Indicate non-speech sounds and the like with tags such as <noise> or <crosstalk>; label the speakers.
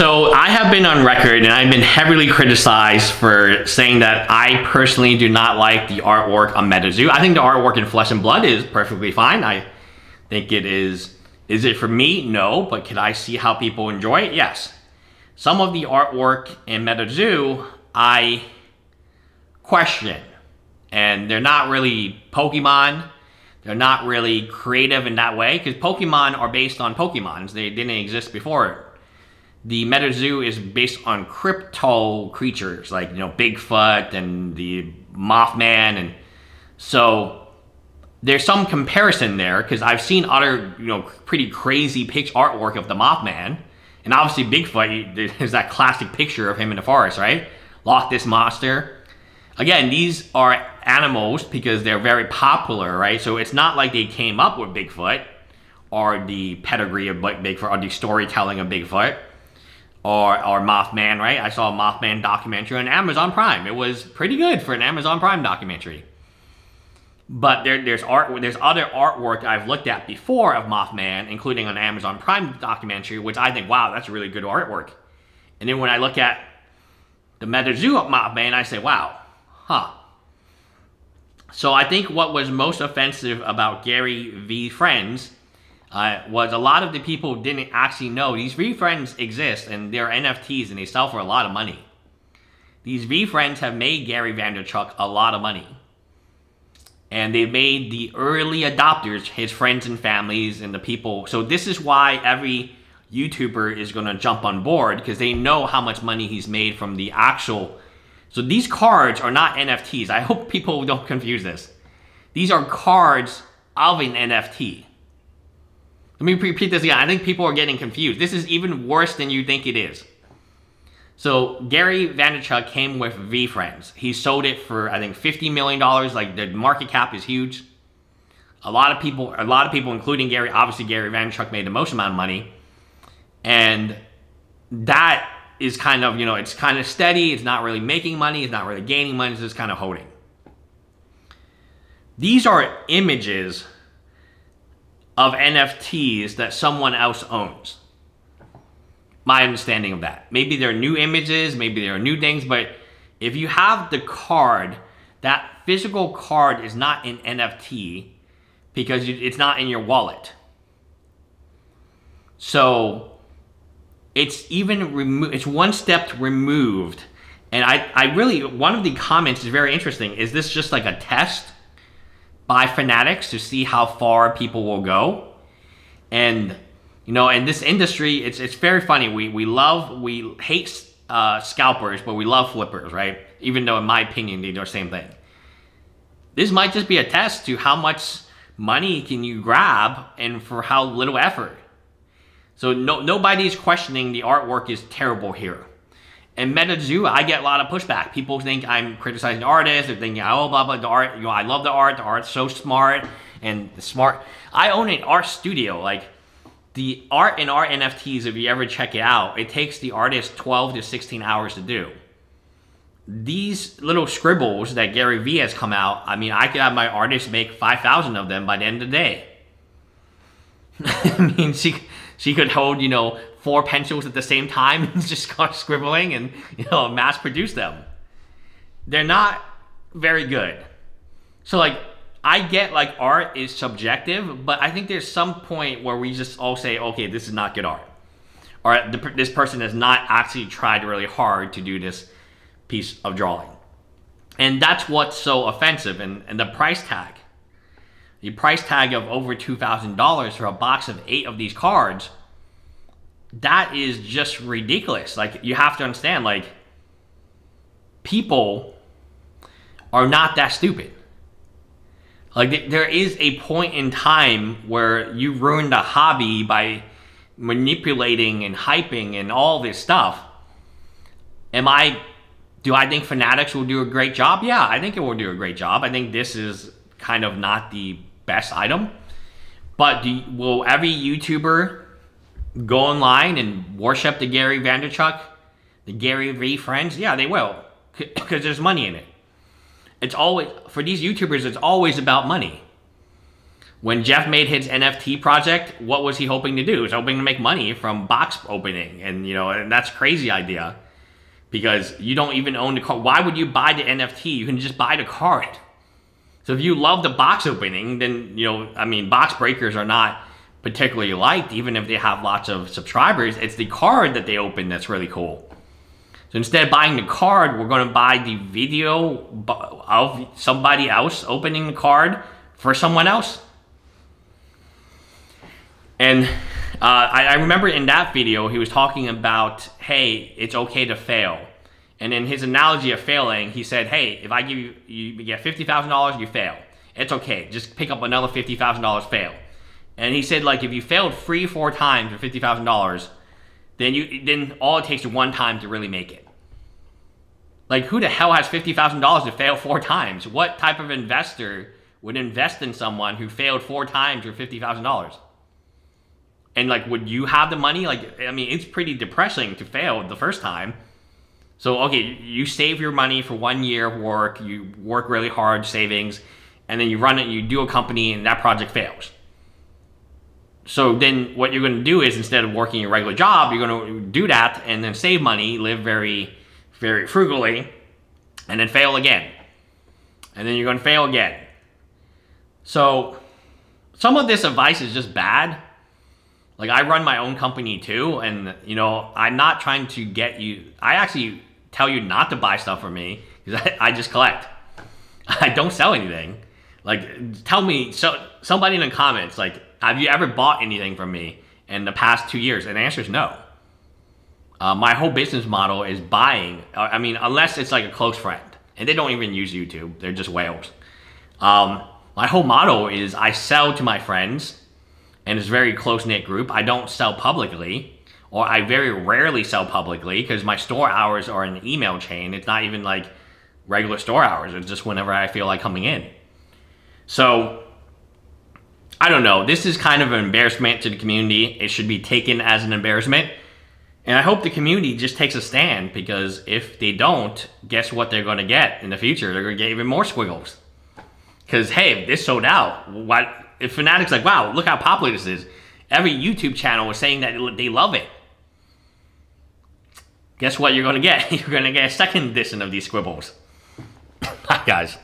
Speaker 1: So I have been on record and I've been heavily criticized for saying that I personally do not like the artwork on MetaZoo. I think the artwork in Flesh and Blood is perfectly fine. I think it is. Is it for me? No, but can I see how people enjoy it? Yes. Some of the artwork in MetaZoo I question. And they're not really Pokemon. They're not really creative in that way because Pokemon are based on Pokemons. They didn't exist before the MetaZoo is based on cryptid creatures like you know Bigfoot and the Mothman, and so there's some comparison there because I've seen other you know pretty crazy picture artwork of the Mothman, and obviously Bigfoot. There's that classic picture of him in the forest, right? Loch Ness monster. Again, these are animals because they're very popular, right? So it's not like they came up with Bigfoot or the pedigree of Bigfoot or the storytelling of Bigfoot or or Mothman, right? I saw a Mothman documentary on Amazon Prime. It was pretty good for an Amazon Prime documentary. But there, there's art, there's other artwork I've looked at before of Mothman, including an Amazon Prime documentary, which I think, wow, that's really good artwork. And then when I look at the MetaZoo of Mothman, I say, wow, huh. So I think what was most offensive about Gary VeeFriends uh, was a lot of the people didn't actually know these VeeFriends exist and they're NFTs and they sell for a lot of money. These VeeFriends have made Gary Vaynerchuk a lot of money. And they made the early adopters, his friends and families and the people. So this is why every YouTuber is going to jump on board because they know how much money he's made from the actual. So these cards are not NFTs. I hope people don't confuse this. These are cards of an NFT. Let me repeat this again. I think people are getting confused. This is even worse than you think it is. So Gary Vaynerchuk came with VeeFriends. He sold it for I think fifty million dollars. Like the market cap is huge. A lot of people, a lot of people, including Gary, obviously Gary Vaynerchuk made the most amount of money, and that is kind of you know it's kind of steady. It's not really making money. It's not really gaining money. It's just kind of holding. These are images of NFTs that someone else owns. My understanding of that. Maybe there are new images, maybe there are new things, but if you have the card, that physical card is not an NFT because it's not in your wallet. So it's even removed, it's one step removed. And I, I really, one of the comments is very interesting. Is this just like a test? By Fanatics to see how far people will go. And you know, in this industry, it's it's very funny. We we love we hate uh, scalpers, but we love flippers, right? Even though, in my opinion, they do the same thing. This might just be a test to how much money can you grab and for how little effort. So no nobody's questioning the artwork is terrible here. And MetaZoo, I get a lot of pushback. People think I'm criticizing artists. They're thinking, oh, blah, blah, the art, you know, I love the art. The art's so smart and smart. I own an art studio. Like, the art in art NFTs, if you ever check it out, it takes the artist 12 to 16 hours to do. These little scribbles that Gary Vee has come out, I mean, I could have my artist make 5,000 of them by the end of the day. <laughs> I mean, she, she could hold, you know, four pencils at the same time and <laughs> just start scribbling and you know mass produce them. They're not very good. So like I get like art is subjective, but I think there's some point where we just all say, okay, this is not good art, or this person has not actually tried really hard to do this piece of drawing, and that's what's so offensive. And and the price tag, the price tag of over two thousand dollars for a box of eight of these cards that is just ridiculous. Like you have to understand, like people are not that stupid. Like there is a point in time where you ruined a hobby by manipulating and hyping and all this stuff. Am I do I think Fanatics will do a great job? Yeah, I think it will do a great job. I think this is kind of not the best item. But do, will every YouTuber go online and worship the Gary Vaynerchuk, the Gary VeeFriends? Yeah, they will, because <coughs> there's money in it. It's always for these YouTubers. It's always about money. when Jeff made his NFT project, what was he hoping to do? He was hoping to make money from box opening, and you know, and that's crazy idea because you don't even own the card. Why would you buy the NFT? You can just buy the card. So if you love the box opening, then you know, I mean, box breakers are not particularly liked, even if they have lots of subscribers. It's the card that they open that's really cool. So instead of buying the card, we're going to buy the video of somebody else opening the card for someone else. And uh, I, I, remember in that video, he was talking about, hey, it's okay to fail. And in his analogy of failing, he said, hey, if I give you, you get $50,000, you fail. It's okay. Just pick up another $50,000, fail. And he said, like, if you failed three, four times for $50,000, then you then all it takes is one time to really make it. Like, who the hell has $50,000 to fail four times? What type of investor would invest in someone who failed four times for $50,000? And, like, would you have the money? Like, I mean, it's pretty depressing to fail the first time. So, okay, you save your money for one year of work, you work really hard, savings, and then you run it, you do a company, and that project fails. So then what you're going to do is instead of working your regular job, you're going to do that and then save money, live very, very frugally, and then fail again. And then you're going to fail again. So some of this advice is just bad. Like I run my own company too, and you know, I'm not trying to get you, I actually tell you not to buy stuff from me because I, I just collect. <laughs> I don't sell anything. Like tell me, so somebody in the comments, like, have you ever bought anything from me in the past two years? And the answer is no. Uh, my whole business model is buying. Uh, I mean, unless it's like a close friend, and they don't even use YouTube; they're just whales. Um, my whole model is I sell to my friends, and it's a very close knit group. I don't sell publicly, or I very rarely sell publicly because my store hours are an email chain. It's not even like regular store hours. It's just whenever I feel like coming in. So I don't know. This is kind of an embarrassment to the community. It should be taken as an embarrassment. And I hope the community just takes a stand because if they don't, guess what they're going to get in the future? They're going to get even more squiggles. Because, hey, this sold out. What if Fanatics like, wow, look how popular this is. Every YouTube channel was saying that they love it. Guess what you're going to get? <laughs> You're going to get a second edition of these squibbles. <laughs> Guys.